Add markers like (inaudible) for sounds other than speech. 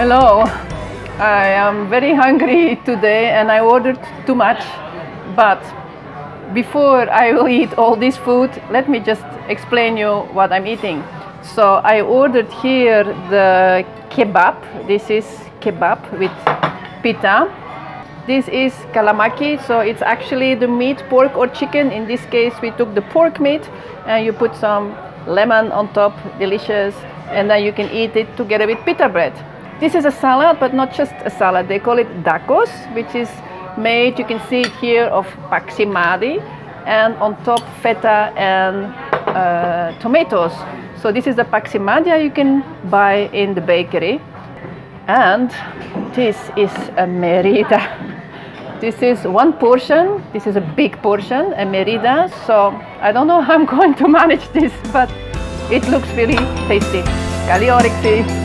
Hello, I am very hungry today and I ordered too much. But before I will eat all this food, let me just explain you what I'm eating. So I ordered here the kebab. This is kebab with pita. This is kalamaki, so it's actually the meat, pork or chicken. In this case, we took the pork meat and you put some lemon on top, delicious, and then you can eat it together with pita bread. This is a salad, but not just a salad. They call it dakos, which is made, you can see it here, of paximadi, and on top feta and uh, tomatoes. So this is the paximadia you can buy in the bakery. And this is a merida. (laughs) This is one portion. This is a big portion, a merida. So I don't know how I'm (laughs) going to manage this, but it looks really tasty. Caliorixi.